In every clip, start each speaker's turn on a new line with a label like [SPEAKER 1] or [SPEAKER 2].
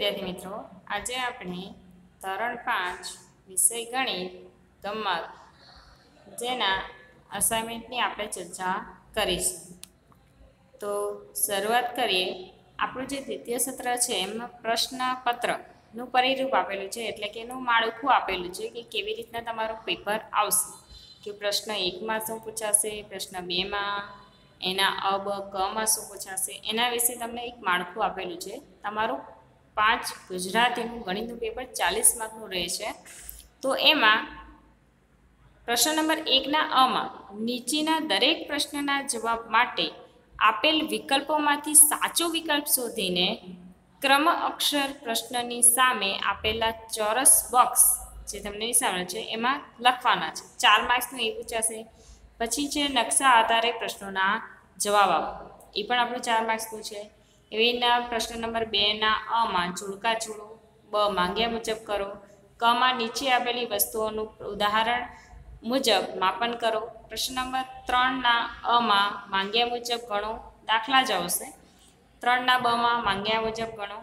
[SPEAKER 1] વિદ્યાર્થી મિત્રો, આજે આપણે ધોરણ પાંચ વિષય ગણિત ગમત, જેના અસાઇનમેન્ટની આપણે ચર્ચા કરીશું. તો શરૂઆત કરીએ. આપણું જે દ્વિતીય સત્ર છે એમાં પ્રશ્નપત્રનું પરિરૂપ આપેલું છે, એટલે કે એનું માળખું આપેલું છે કે કેવી રીતના તમારું પેપર આવશે. કે પ્રશ્ન એકમાં શું પૂછાશે, પ્રશ્ન બેમાં, એના અબ, કમાં શું પૂછાશે, એના વિશે તમને એક માળખું આપેલું છે. તમારું પાંચ ગુજરાતીનું ગણિતનું પેપર ચાલીસ માર્કનું રહે છે. તો એમાં પ્રશ્ન નંબર એકના અમાં નીચેના દરેક પ્રશ્નના જવાબ માટે આપેલ વિકલ્પોમાંથી સાચો વિકલ્પ શોધીને ક્રમ અક્ષર પ્રશ્નની સામે આપેલા ચોરસ બોક્સ જે તમને સામે છે એમાં લખવાના છે. ચાર માર્ક્સનું એ પૂછાશે. પછી છે નકશા આધારે પ્રશ્નોના જવાબ આપો. એ પણ આપણું ચાર માર્ક્સનું છે એવી રીતના પ્રશ્ન નંબર બેના અમાં જોડકા જોડો બ માંગ્યા મુજબ કરો કમાં નીચે આપેલી વસ્તુઓનું ઉદાહરણ મુજબ માપન કરો. પ્રશ્ન નંબર ત્રણના અમાં માંગ્યા મુજબ ગણો, દાખલા જ આવશે. ત્રણના બમાં માંગ્યા મુજબ ગણો.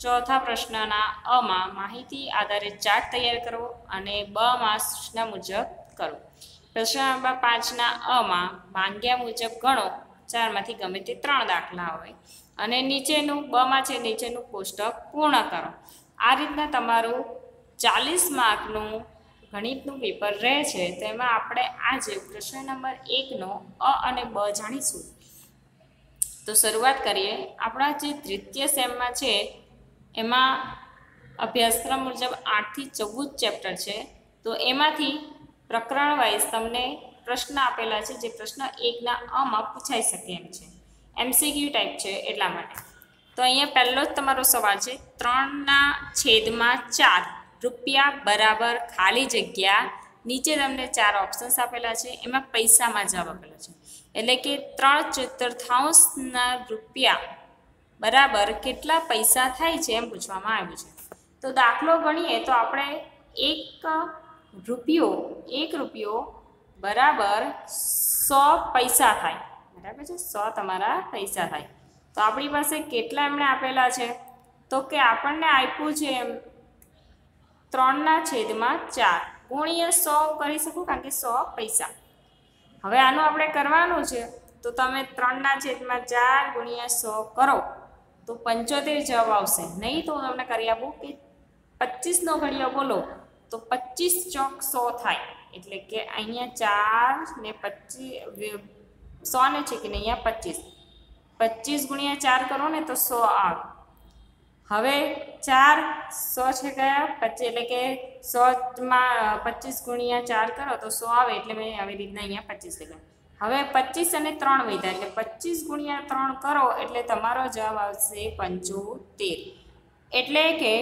[SPEAKER 1] ચોથા પ્રશ્નના અમાં માહિતી આધારે ચાર્ટ તૈયાર કરો અને બમાં સૂચના મુજબ કરો. પ્રશ્ન નંબર પાંચના અમાં માંગ્યા મુજબ ગણો. ચારમાંથી ગમે તે ત્રણ દાખલા હોય. અને નીચેનું, બમાં છે નીચેનું કોષ્ટક પૂર્ણ કરો. આ રીતના તમારું ચાલીસ માર્કનું ગણિતનું પેપર રહે છે. તેમાં આપણે આજે પ્રશ્ન નંબર એકનો અ અને બ જાણીશું. તો શરૂઆત કરીએ. આપણા જે તૃતીય સેમમાં છે, એમાં અભ્યાસક્રમ મુજબ આઠથી ચૌદ ચેપ્ટર છે. તો એમાંથી પ્રકરણ વાઇઝ તમને પ્રશ્ન આપેલા છે, જે પ્રશ્ન એકના અમાં પૂછાઈ શકે એમ છે. એમસીક્યુ ટાઈપ છે એટલા માટે. તો અહીંયા પહેલો જ તમારો સવાલ છે, ત્રણના છેદમાં ચાર રૂપિયા બરાબર ખાલી જગ્યા નીચે તમને ચાર ઓપ્શન્સ આપેલા છે, એમાં પૈસામાં જવાબ આપેલો છે. એટલે કે ત્રણ ચતુર્થાંશના રૂપિયા બરાબર કેટલા પૈસા થાય છે એમ પૂછવામાં આવ્યું છે. તો દાખલો ગણીએ તો આપણે એક રૂપિયો એક રૂપિયો બરાબર સો પૈસા થાય. બરાબર છે? સો તમારા પૈસા થાય. તો આપણી પાસે કેટલા એમણે આપેલા છે? તો કે આપણને આપ્યું છે એમ. ત્રણના છેદમાં ચાર. ગુણ્ય સો કરી શકું કારણ કે સો પૈસા. હવે આનું આપણે કરવાનું છે. તો તમે ત્રણના છેદમાં ચાર ગુણ્યા સો કરો. તો પંચોતેર જવાબ આવશે. નહીં તો હું તમને કરી આપું કે પચીસનો ઘડિયો બોલો. તો પચીસ ચોક સો થાય. એટલે કે અહીંયા ચાર ને પચીસ સો ને છે કે નહીં અહીંયા પચીસ. પચીસ ગુણ્યા ચાર કરો ને તો સો આવે હવે ચાર સો છે કયા? પચીસ એટલે કે સોમાં પચીસ ગુણ્યા ચાર કરો તો સો આવે, એટલે મેં આવી રીતના અહીંયા પચીસ લખ્યા. હવે પચીસ અને ત્રણ વધ્યા, એટલે પચીસ ગુણ્યા ત્રણ કરો, એટલે તમારો જવાબ આવશે પંચોતેર. એટલે કે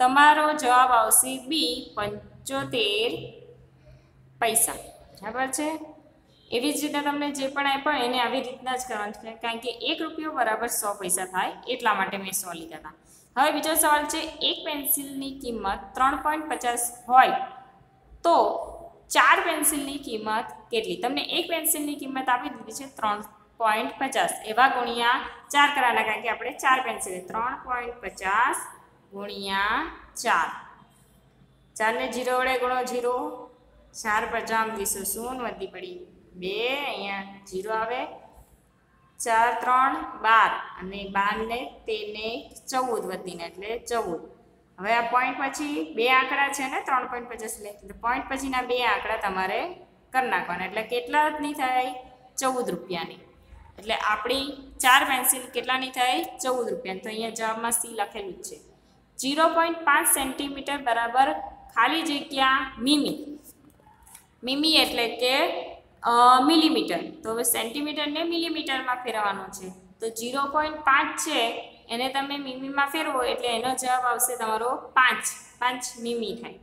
[SPEAKER 1] તમારો જવાબ આવશે બી પંચોતેર પૈસા. બરાબર છે? એવી જ રીતે તમને જે પણ આપ્યો એને આવી રીતના જ કરવાનું છે. કારણ કે એક રૂપિયો બરાબર સો પૈસા થાય એટલા માટે મેં સો લીધા હતા. હવે બીજો સવાલ છે, એક પેન્સિલની કિંમત ત્રણ પોઈન્ટ પચાસ હોય તો ચાર પેન્સિલની કિંમત કેટલી? તમને એક પેન્સિલની કિંમત આપી દીધી છે ત્રણ પોઈન્ટ પચાસ. એવા ગુણ્યા ચાર કરવાના, કારણ કે આપણે ચાર પેન્સિલ ત્રણ પોઈન્ટ પચાસ ગુણ્યા ચાર. ચારને જીરો વડે ગુણો જીરો. ચાર પચામ વીસો શૂન વધી પડી. બે અહીંયા જીરો આવે. ચાર, ત્રણ, બાર. અને બારને તેને ચૌદ વધીને એટલે ચૌદ. હવે આ પોઈન્ટ પછી બે આંકડા છે ને, ત્રણ પોઈન્ટ પચાસ એટલે પોઈન્ટ પછીના બે આંકડા તમારે કરી નાખવાના. એટલે કેટલાની થાય? ચૌદ રૂપિયાની. એટલે આપણી ચાર પેન્સિલ કેટલાની થાય? ચૌદ રૂપિયાની તો અહીંયા જવાબમાં સી લખેલું જ છે. જીરો પોઈન્ટ પાંચ સેન્ટીમીટર બરાબર ખાલી જગ્યા મીમી. મીમી એટલે કે મિલીમીટર. તો હવે સેન્ટીમીટરને મિલીમીટરમાં ફેરવવાનો છે. તો જીરો પોઈન્ટ પાંચ છે, એને તમે મીમીમાં ફેરવો એટલે એનો જવાબ આવશે તમારો પાંચ. પાંચ મીમી થાય.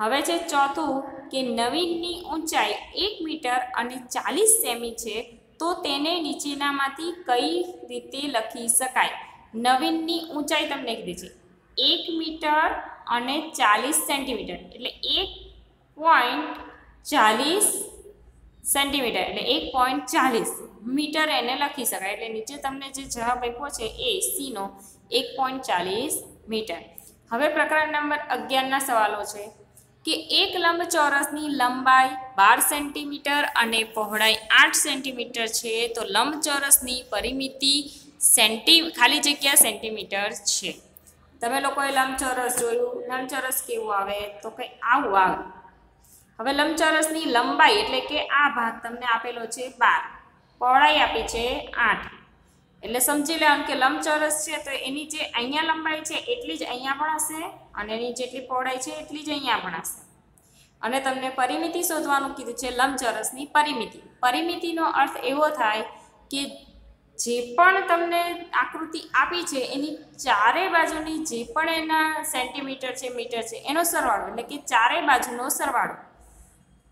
[SPEAKER 1] હવે છે ચોથું કે નવીનની ઊંચાઈ એક મીટર અને ચાલીસ સેમી છે, તો તેને નીચેનામાંથી કઈ રીતે લખી શકાય? નવીનની ઊંચાઈ તમને કીધી છે. એક મીટર અને ચાલીસ સેન્ટીમીટર. એટલે એક પોઈન્ટ ચાલીસ સેન્ટીમીટર એટલે એક પોઈન્ટ ચાલીસ મીટર એને લખી શકાય. એટલે નીચે તમને જે જવાબ આપ્યો છે એ સીનો એક પોઈન્ટ ચાલીસ મીટર. હવે પ્રકરણ નંબર અગિયારના સવાલો છે કે એક લંબચોરસની લંબાઈ બાર સેન્ટીમીટર અને પહોળાઈ આઠ સેન્ટીમીટર છે, તો લંબચોરસની પરિમિતિ સેન્ટી, ખાલી જગ્યા સેન્ટીમીટર છે. તમે લોકોએ લંબચોરસ જોયું, લંબચોરસ કેવું આવે? તો કંઈ આવું આવે. હવે લંબચોરસની લંબાઈ એટલે કે આ ભાગ તમને આપેલો છે બાર. પહોળાઈ આપી છે આઠ. એટલે સમજી લેવાનું કે લંબચોરસ છે તો એની જે અહીંયા લંબાઈ છે એટલી જ અહીંયા પણ હશે અને એની જેટલી પહોળાઈ છે એટલી જ અહીંયા પણ હશે. અને તમને પરિમિતિ શોધવાનું કીધું છે લંબચોરસની પરિમિતિ. પરિમિતિનો અર્થ એવો થાય કે જે પણ તમને આકૃતિ આપી છે એની ચારે બાજુની જે પણ એના સેન્ટીમીટર છે, મીટર છે એનો સરવાળો, એટલે કે ચારે બાજુનો સરવાળો.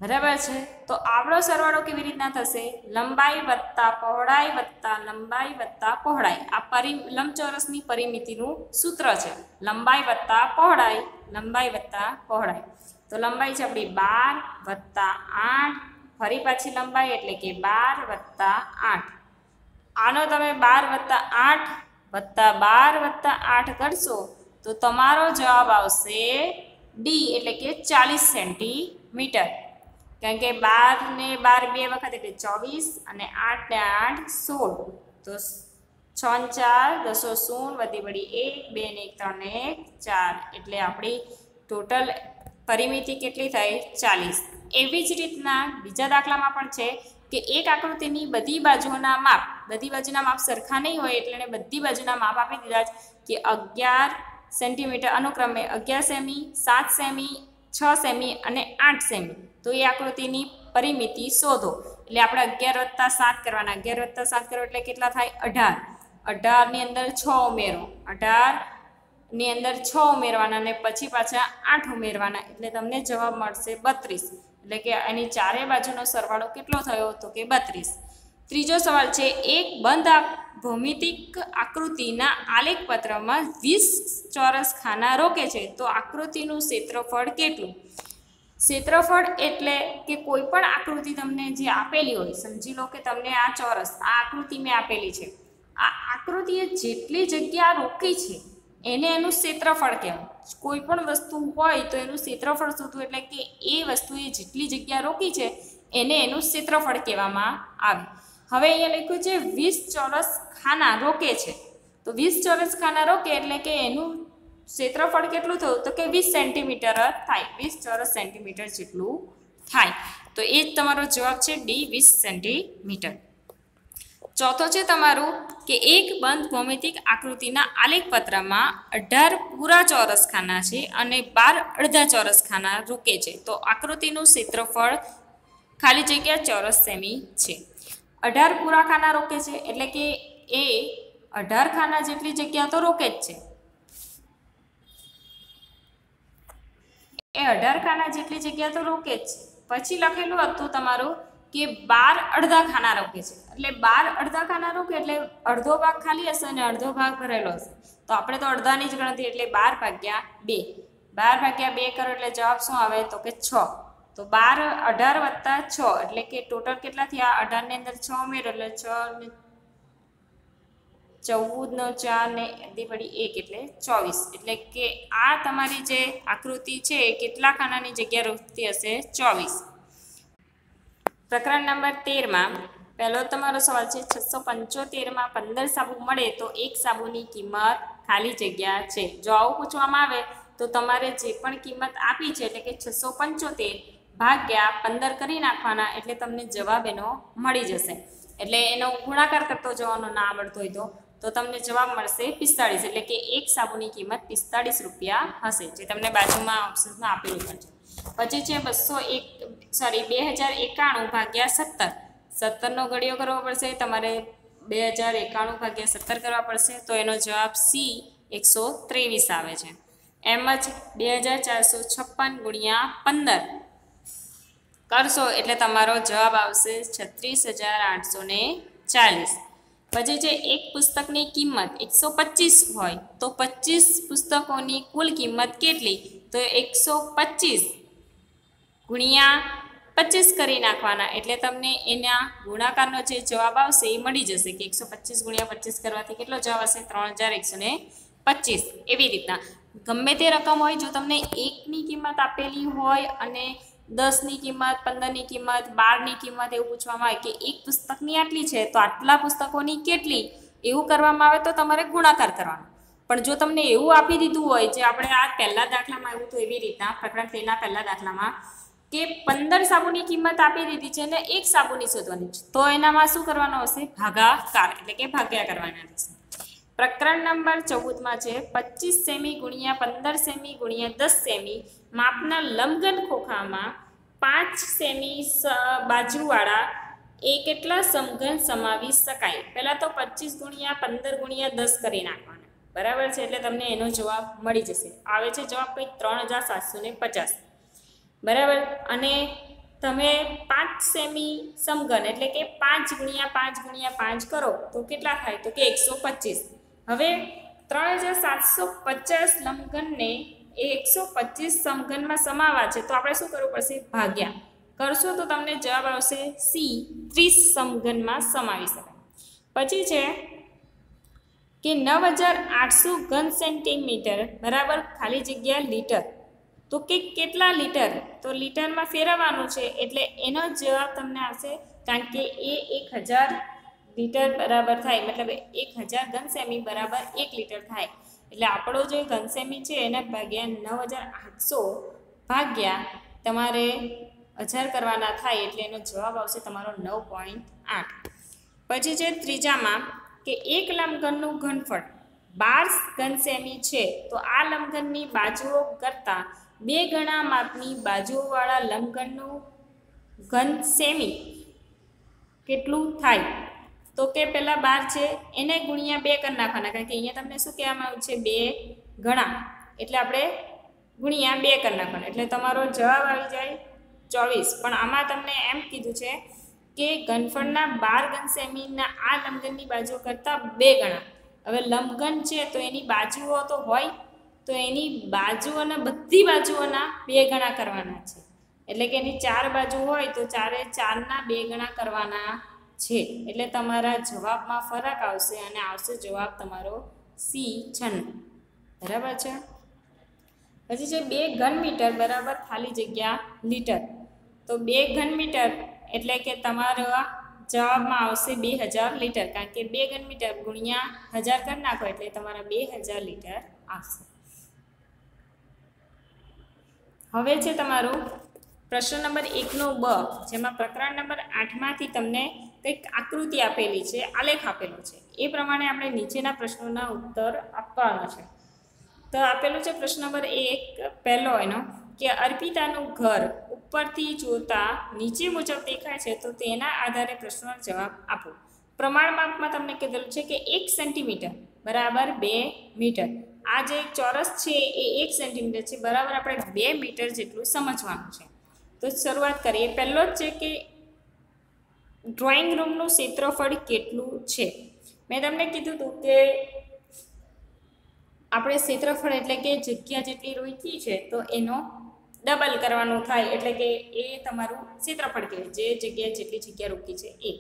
[SPEAKER 1] બરાબર છે? તો આપણો સરવાળો કેવી રીતના થશે? લંબાઈ વત્તા પહોળાઈ વત્તા લંબાઈ વત્તા પહોળાઈ. આ પરિ, લંબચોરસની પરિમિતિનું સૂત્ર છે. લંબાઈ વત્તા પહોળાઈ, લંબાઈ વત્તા પહોળાઈ. તો લંબાઈ છે આપણી બાર વત્તા આઠ. ફરી પાછી લંબાઈ એટલે કે બાર વત્તા આઠ. આનો તમે બાર વત્તા આઠ વત્તા બાર વત્તા આઠ કરશો, તો તમારો જવાબ આવશે ડી, એટલે કે ચાલીસ સેન્ટીમીટર. કારણ કે બાર ને બાર બે વખત એટલે ચોવીસ અને આઠ ને આઠ સોળ. તો છ ને ચાર, દસો શૂન વધી વળી એક, બે ને એક, ત્રણ ને એક, ચાર. એટલે આપણી ટોટલ પરિમિતિ કેટલી થાય ચાલીસ. એવી જ રીતના બીજા દાખલામાં પણ છે કે એક આકૃતિની બધી બાજુઓના માપ, બધી બાજુના માપ સરખા નહીં હોય એટલે એને બધી બાજુના માપ આપી દીધા કે અગિયાર સેન્ટીમીટર અનુક્રમે અગિયાર સેમી, સાત સેમી છ સેમી અને આઠ સેમી તો એ આકૃતિની પરિમિતિ શોધો. એટલે આપણે અગિયાર વત્તા સાત કરવાના. અગિયાર વત્તા સાત કરો એટલે કેટલા થાય? અઢાર. અઢારની અંદર છ ઉમેરો. અઢારની અંદર છ ઉમેરવાના અને પછી પાછા આઠ ઉમેરવાના. એટલે તમને જવાબ મળશે બત્રીસ. એટલે કે એની ચારે બાજુનો સરવાળો કેટલો થયો? તો કે બત્રીસ. ત્રીજો સવાલ છે, એક બંધ ભૌમિતિક આકૃતિના આલેખ પત્રમાં વીસ ચોરસ ખાના રોકે છે, તો આકૃતિનું ક્ષેત્રફળ કેટલું? ક્ષેત્રફળ એટલે કે કોઈ પણ આકૃતિ તમને જે આપેલી હોય, સમજી લો કે તમને આ ચોરસ, આ આકૃતિ મેં આપેલી છે. આ આકૃતિએ જેટલી જગ્યા રોકી છે, એને એનું ક્ષેત્રફળ કહેવાય. કોઈ પણ વસ્તુ હોય તો એનું ક્ષેત્રફળ શોધવું એટલે કે એ વસ્તુએ જેટલી જગ્યા રોકી છે, એને એનું ક્ષેત્રફળ કહેવામાં આવે. હવે અહીંયા લખ્યું છે વીસ ચોરસ ખાના રોકે છે. તો વીસ ચોરસ ખાના રોકે એટલે કે એનું ક્ષેત્રફળ કેટલું થયું? તો કે વીસ સેન્ટીમીટર થાય. વીસ ચોરસ સેન્ટીમીટર જેટલું થાય. તો એ જ તમારો જવાબ છે ડી, વીસ સેન્ટીમીટર. ચોથો છે તમારું કે એક બંધ ભૌમિતિક આકૃતિના આલેખપત્રમાં અઢાર પૂરા ચોરસ ખાના છે અને બાર અડધા ચોરસ ખાના રૂકે છે. તો આકૃતિનું ક્ષેત્રફળ ખાલી જગ્યા ચોરસ સેમી છે. અઢાર પૂરા ખાના રોકે છે, એટલે કે એ અઢાર ખાના જેટલી જગ્યા તો રોકે જ છે. એ અઢાર ખાના જેટલી જગ્યા તો રોકે જ છે. પછી લખેલું હતું તમારું કે બાર અડધા ખાના રોકે છે. એટલે બાર અડધા ખાના રોકે, એટલે અડધો ભાગ ખાલી હશે અને અડધો ભાગ ભરેલો હશે. તો આપણે તો અડધાની જ ગણતરી, એટલે બાર ભાગ્યા બે. બાર ભાગ્યા બે કરો એટલે જવાબ શું આવે? તો કે છ. તો બાર, અઢાર વત્તા છ, એટલે કે ટોટલ કેટલા થયા અઢારની અંદર છ ઉમેરો, એટલે છ ને ચૌદનો ચાર ને અડધી પડી એક, એટલે ચોવીસ. એટલે કે આ તમારી જે આકૃતિ છે એ કેટલા ખાનાની જગ્યા રોકતી હશે? ચોવીસ. પ્રકરણ નંબર તેરમાં પહેલો તમારો સવાલ છે, છસો પંચોતેરમાં પંદર સાબુ મળે તો એક સાબુની કિંમત ખાલી જગ્યા છે. જો આવું પૂછવામાં આવે તો તમારે જે પણ કિંમત આપી છે, એટલે કે છસો પંચોતેર ભાગ્યા પંદર કરી નાખવાના એટલે તમને જવાબ એનો મળી જશે. એટલે એનો ગુણાકાર કરતો જવાનો ના આવડતો હોય તો તો તમને જવાબ મળશે પિસ્તાળીસ, એટલે કે એક સાબુની કિંમત પિસ્તાળીસ રૂપિયા હશે, જે તમને બાજુમાં ઓપ્શન્સમાં આપેલું છે. પછી છે બસો એક સોરી બે હજાર એકાણું ભાગ્યા સત્તર. સત્તરનો ઘડિયો કરવો પડશે, તમારે બે હજાર એકાણું ભાગ્યા સત્તર કરવા પડશે, તો એનો જવાબ સી એકસો ત્રેવીસ આવે છે. એમ જ બે હજાર ચારસો છપ્પન ગુણ્યા પંદર. કરશો એટલે તમારો જવાબ આવશે છત્રીસ હજાર આઠસો ચાલીસ. પછી જે એક પુસ્તકની કિંમત એકસો પચીસ હોય, તો પચીસ પુસ્તકોની કુલ કિંમત કેટલી? તો એકસો પચીસ ગુણ્યા પચીસ કરી નાખવાના. એટલે તમને એના ગુણાકારનો જે જવાબ આવશે એ મળી જશે કે એકસો પચીસ ગુણ્યા પચીસ કરવાથી કેટલો જવાબ આવશે ત્રણ હજાર એકસો ને પચીસ. એવી રીતના. ગમે તે રકમ હોય, જો તમને એકની કિંમત આપેલી હોય અને દસની કિંમત, પંદરની કિંમત, બારની કિંમત એવું પૂછવામાં આવે કે એક પુસ્તકની આટલી છે, તો આટલા પુસ્તકોની કેટલી? એવું કરવામાં આવે તો તમારે ગુણાકાર કરવાનો. પણ જો તમને એવું આપી દીધું હોય, જે આપણે આ પહેલા દાખલામાં આવ્યું હતું એવી રીતના, પ્રકરણ તેના પહેલા દાખલામાં, કે પંદર સાબુની કિંમત આપી દીધી છે અને એક સાબુની શોધવાની છે, તો એનામાં શું કરવાનો હશે? ભાગાકાર, એટલે કે ભાગ્યા કરવાના રહેશે. પ્રકરણ નંબર ચૌદમાં છે, પચીસ સેમી ગુણ્યા પંદર સેમી ગુણ્યા દસ સેમી માપના લંબઘન ખોખામાં પાંચ સેમી બાજુવાળા એ કેટલા સમઘન સમાવી શકાય? પહેલાં તો પચીસ ગુણ્યા પંદર ગુણ્યા દસ કરી નાખવાના. બરાબર છે? એટલે તમને એનો જવાબ મળી જશે. આવે છે જવાબ કંઈક ત્રણ હજાર સાતસો ને પચાસ. બરાબર? અને તમે પાંચ સેમી સમઘન એટલે કે પાંચ ગુણ્યા પાંચ ગુણ્યા પાંચ કરો, તો કેટલા થાય? તો કે એકસો પચીસ. હવે ત્રણ હજાર સાતસો પચાસ લંબઘનને એ એકસો પચીસ સમઘનમાં સમાવા છે. તો આપણે શું કરવું પડશે? ભાગ્યા. કરશો તો તમને જવાબ આવશે સી. ત્રીસ સમઘનમાં સમાવી શકાય. પછી છે કે નવ હજાર આઠસો ઘન સેન્ટીમીટર બરાબર ખાલી જગ્યા લીટર. તો કે કેટલા લીટર? તો લીટરમાં ફેરવવાનું છે. એટલે એનો જવાબ તમને આવશે કારણ કે એ એક હજાર લીટર બરાબર થાય. મતલબ એક હજાર ઘન સેમી બરાબર એક લીટર થાય. એટલે આપણો જે ઘનસેમી છે, એને ભાગ્યા નવ હજાર આઠસો ભાગ્યા તમારે હજાર કરવાના થાય એટલે એનો જવાબ આવશે તમારો નવ પોઈન્ટ આઠ. પછી છે ત્રીજામાં કે એક લંબઘનનું ઘનફળ બાર ઘનસેમી છે, તો આ લંબઘનની બાજુઓ કરતાં બે ગણા માપની બાજુઓવાળા લંબઘનનું ઘન સેમી કેટલું થાય? તો કે પહેલાં બાર છે, એને ગુણ્યા બે કરી નાખવાના. કારણ કે અહીંયા તમને શું કહેવામાં આવ્યું છે, બે ગણા. એટલે આપણે ગુણ્યા બે કરી નાખવાના. એટલે તમારો જવાબ આવી જાય ચોવીસ. પણ આમાં તમને એમ કીધું છે કે ઘનફળના બાર ઘન સેમીના આ લંબઘનની બાજુઓ કરતાં બે ગણા. હવે લંબઘન છે તો એની બાજુઓ તો હોય, તો એની બાજુઓના બધી બાજુઓના બે ગણા કરવાના છે. એટલે કે એની ચાર બાજુ હોય તો ચારે ચારના બે ગણા કરવાના. છે. એટલે તમારા જવાબમાં ફરક આવશે અને આવશે જવાબ તમારો સી છન્નું. બરાબર છે? પછી છે બે ઘન મીટર બરાબર ખાલી જગ્યા લીટર. તો બે ઘન મીટર એટલે કે તમારા જવાબમાં આવશે બે હજાર લીટર. કારણ કે બે ઘન મીટર ગુણ્યા હજાર કરી નાખો એટલે તમારા બે હજાર લીટર આવશે. હવે છે તમારું પ્રશ્ન નંબર એકનો બ, જેમાં પ્રકરણ નંબર આઠમાંથી તમને કંઈક આકૃતિ આપેલી છે, આલેખ આપેલો છે. એ પ્રમાણે આપણે નીચેના પ્રશ્નોના ઉત્તર આપવાનો છે. તો આપેલું છે પ્રશ્ન નંબર એક, પહેલો એનો, કે અર્પિતાનું ઘર ઉપરથી જોતા નીચે મુજબ દેખાય છે, તો તેના આધારે પ્રશ્નનો જવાબ આપો. પ્રમાણ માપમાં તમને કીધેલું છે કે એક સેન્ટીમીટર, બરાબર બે મીટર. આ જે ચોરસ છે એ એક સેન્ટીમીટર છે, બરાબર આપણે બે મીટર જેટલું સમજવાનું છે. તો શરૂઆત કરીએ. પહેલો જ છે કે ડ્રોઈંગ રૂમનું ક્ષેત્રફળ કેટલું છે? મેં તમને કીધું હતું કે આપણે ક્ષેત્રફળ એટલે કે જગ્યા જેટલી રોકી છે, તો એનો ડબલ કરવાનું થાય. એટલે કે એ તમારું ક્ષેત્રફળ કહેવાય જે જગ્યાએ જેટલી જગ્યા રોકી છે એ.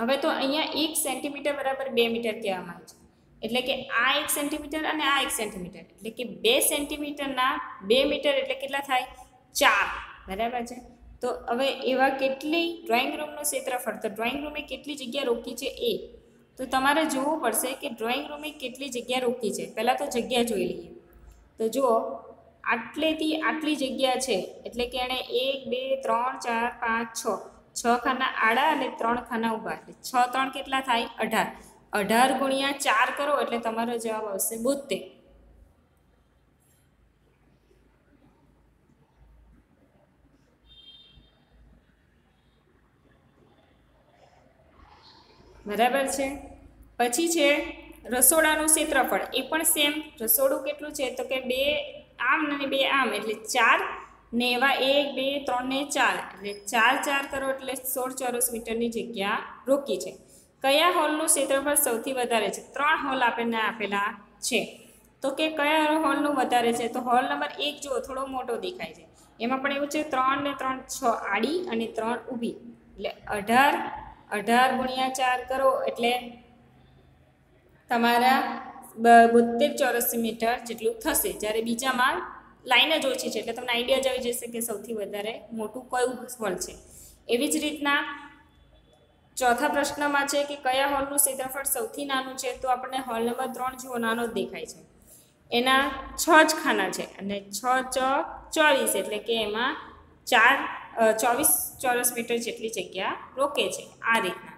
[SPEAKER 1] હવે તો અહીંયા એક સેન્ટીમીટર બરાબર બે મીટર કહેવામાં આવે છે. એટલે કે આ એક સેન્ટીમીટર અને આ એક સેન્ટીમીટર એટલે કે બે સેન્ટીમીટરના બે મીટર એટલે કેટલા થાય? ચાર. બરાબર છે? તો હવે એવા કેટલી ડ્રોઈંગ રૂમનું ક્ષેત્રફળ, તો ડ્રોઈંગ રૂમે કેટલી જગ્યા રોકી છે એ? તો તમારે જોવું પડશે કે ડ્રોઈંગ રૂમે કેટલી જગ્યા રોકી છે. પહેલાં તો જગ્યા જોઈ લઈએ. તો જુઓ, આટલેથી આટલી જગ્યા છે, એટલે કે એણે એક, બે, ત્રણ, ચાર, પાંચ, છ છ ખાના આડા અને ત્રણ ખાના ઊભા. એટલે છ, ત્રણ કેટલા થાય? અઢાર. અઢાર ગુણ્યા ચાર કરો એટલે તમારો જવાબ આવશે બોતેર બરાબર છે? પછી છે, રસોડાનું ક્ષેત્રફળ. એ પણ સેમ રસોડું કેટલું છે? તો કે બે આમ અને બે આમ. એટલે ચાર ને એવા એક, બે, ત્રણ ને ચાર. એટલે ચાર ચાર કરો એટલે સોળ ચોરસ મીટરની જગ્યા રોકી છે. કયા હોલનું ક્ષેત્રફળ સૌથી વધારે છે? ત્રણ હોલ આપણને આપેલા છે. તો કે કયા હોલનું વધારે છે? તો હોલ નંબર એક જુઓ, થોડો મોટો દેખાય છે. એમાં પણ એવું છે, ત્રણ ને ત્રણ છ આડી અને ત્રણ ઊભી. એટલે અઢાર અઢાર ગુણ્યા ચાર કરો એટલે તમારા બોતેર ચોરસી મીટર જેટલું થશે. જ્યારે બીજામાં લાઈન જ ઓછી છે, એટલે તમને આઈડિયા જ આવી જશે કે સૌથી વધારે મોટું કયું હોલ છે. એવી જ રીતના ચોથા પ્રશ્નમાં છે કે કયા હોલનું ક્ષેત્રફળ સૌથી નાનું છે, તો આપણને હોલ નંબર ત્રણ જેવો નાનો દેખાય છે. એના છ જ ખાના છે, અને છ ચ ચોવીસ, એટલે કે એમાં ચાર ચોવીસ ચોરસ મીટર જેટલી જગ્યા રોકે છે આ રીતના.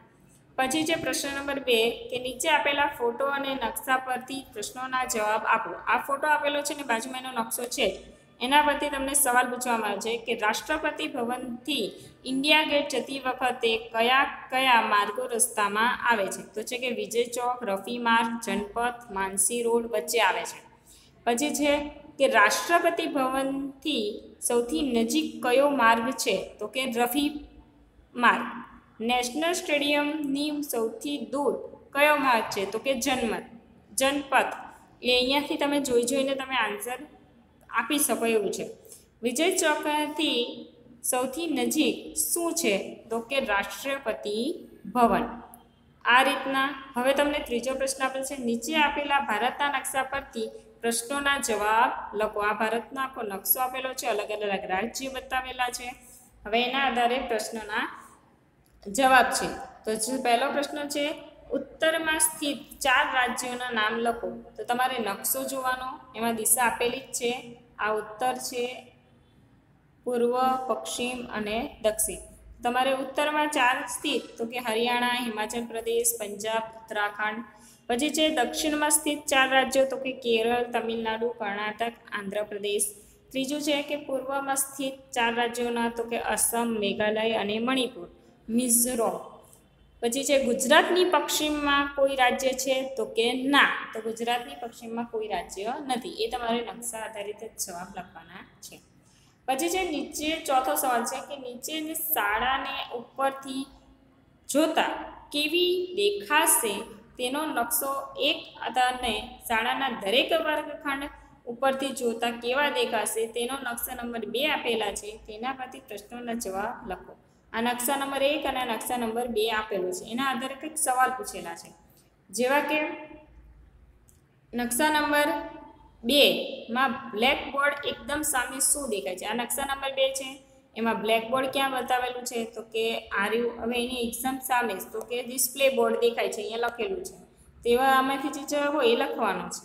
[SPEAKER 1] પછી છે પ્રશ્ન નંબર બે કે નીચે આપેલા ફોટો અને નકશા પરથી પ્રશ્નોના જવાબ આપો. આ ફોટો આપેલો છે ને બાજુમાં એનો નકશો છે એના પરથી તમને સવાલ પૂછવામાં આવે છે કે રાષ્ટ્રપતિ ભવનથી ઇન્ડિયા ગેટ જતી વખતે કયા કયા માર્ગો રસ્તામાં આવે છે? તો છે કે વિજય ચોક, રફી માર્ગ, જનપથ, માનસી રોડ વચ્ચે આવે છે. પછી છે કે રાષ્ટ્રપતિ ભવનથી સૌથી નજીક કયો માર્ગ છે? તો કે રફી માર્ગ. નેશનલ સ્ટેડિયમની સૌથી દૂર કયો માર્ગ છે? તો કે જનમત જનપથ. એ અહીંયાથી તમે જોઈ જોઈને તમે આન્સર આપી શકો એવું છે. વિજય ચોકથી સૌથી નજીક શું છે? તો કે રાષ્ટ્રપતિ ભવન. આ રીતના હવે તમને ત્રીજો પ્રશ્ન આપેલ છે. નીચે આપેલા ભારતના નકશા પરથી પ્રશ્નોના જવાબ લખો. આ ભારતનો આખો નકશો આપેલો છે, અલગ અલગ રાજ્ય બતાવેલા છે. હવે એના આધારે પ્રશ્નોના જવાબ છે. તો પહેલો પ્રશ્ન છે, ઉત્તરમાં સ્થિત ચાર રાજ્યોના નામ લખો. તો તમારે નકશો જોવાનો, એમાં દિશા આપેલી જ છે. આ ઉત્તર છે, પૂર્વ, પશ્ચિમ અને દક્ષિણ. તમારે ઉત્તરમાં ચાર સ્થિત, તો કે હરિયાણા, હિમાચલ પ્રદેશ, પંજાબ, ઉત્તરાખંડ પછી છે, દક્ષિણમાં સ્થિત ચાર રાજ્યો તો કે કેરળ, તમિલનાડુ, કર્ણાટક, આંધ્રપ્રદેશ. ત્રીજું છે કે પૂર્વમાં સ્થિત ચાર રાજ્યોના તો કે અસમ, મેઘાલય અને મણિપુર, મિઝોરમ. પછી છે, ગુજરાતની પશ્ચિમમાં કોઈ રાજ્ય છે તો કે ના, તો ગુજરાતની પશ્ચિમમાં કોઈ રાજ્ય નથી. એ તમારે નકશા આધારિત જ જવાબ લખવાના છે. પછી છે, નીચે ચોથો સવાલ છે કે નીચેની શાળાને ઉપરથી જોતા કેવી દેખાશે? તેનો નકશો એક અને શાળાના દરેક વર્ગખંડ ઉપરથી જોતા કેવા દેખાશે તેનો નકશા નંબર બે આપેલા છે. તેના પરથી પ્રશ્નોના જવાબ લખો. આ નકશા નંબર એક અને નકશા નંબર બે આપેલો છે. એના આધારે કંઈક સવાલ પૂછેલા છે. જેવા કે નકશા નંબર બેમાં બ્લેક બોર્ડ એકદમ સામે શું દેખાય છે? આ નકશા નંબર બે છે. એમાં બ્લેક બોર્ડ ક્યાં બતાવેલું છે? તો કે આર્યું, હવે એની એક્ઝામ સામે તો કે ડિસ્પ્લે બોર્ડ દેખાય છે, અહીંયા લખેલું છે. તેવા આમાંથી જે હોય એ લખવાનો છે.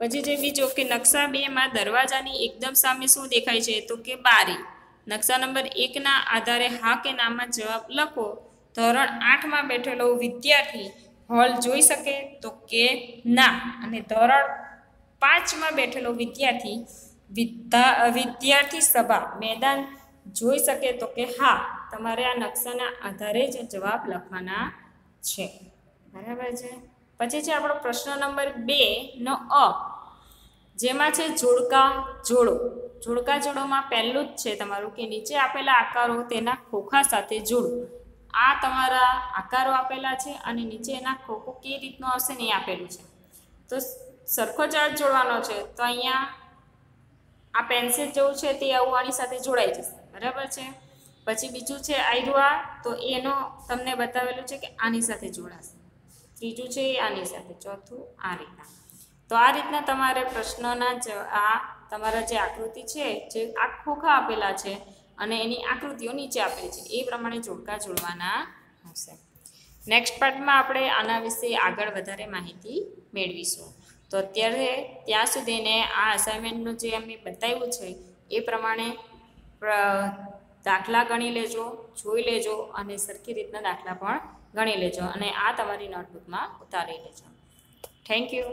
[SPEAKER 1] પછી જે બીજો કે નકશા બેમાં દરવાજાની એકદમ સામે શું દેખાય છે? તો કે બારી. નકશા નંબર એકના આધારે હા કે નામાં જવાબ લખો. ધોરણ આઠમાં બેઠેલો વિદ્યાર્થી હોલ જોઈ શકે? તો કે ના. અને ધોરણ પાંચમાં બેઠેલો વિદ્યાર્થી વિદ્યા, વિદ્યાર્થી સભા મેદાન જોઈ શકે તો કે હા, તમારે આ નકશાના આધારે જ જવાબ લખવાના છે. બરાબર છે? પછી છે આપણો પ્રશ્ન નંબર બે નો અ. જેમાં છે જોડકા જોડો. જોડકા જોડોમાં પહેલું જ છે તમારું કે નીચે આપેલા આકારો તેના ખોખા સાથે જોડો. આ તમારા આકારો આપેલા છે અને નીચે એના ખોખો કે રીતનો આવશે ને એ આપેલું છે. તો સરખો ચાર્જ જોડવાનો છે. તો અહીંયા આ પેન્સિલ જેવું છે તે આવું આની સાથે જોડાઈ જશે. બરાબર છે? પછી બીજું છે આયરુઆ તો એનો તમને બતાવેલું છે કે આની સાથે જોડાશે. ત્રીજું છે એ આની સાથે, ચોથું આ રીતના. તો આ રીતના તમારે પ્રશ્નના જ, આ તમારા જે આકૃતિ છે, જે આ ખોખા આપેલા છે અને એની આકૃતિઓ નીચે આપેલી છે, એ પ્રમાણે જોડકા જોડવાના હશે. નેક્સ્ટ પાર્ટમાં આપણે આના વિશે આગળ વધારે માહિતી મેળવીશું. તો અત્યારે ત્યાં સુધીને આ અસાઇનમેન્ટનું જે અમે બતાવ્યું છે, એ પ્રમાણે પ્ર- દાખલા ગણી લેજો, જોઈ લેજો અને સરખી રીતના દાખલા પણ ગણી લેજો અને આ તમારી નોટબુકમાં ઉતારી લેજો. Thank you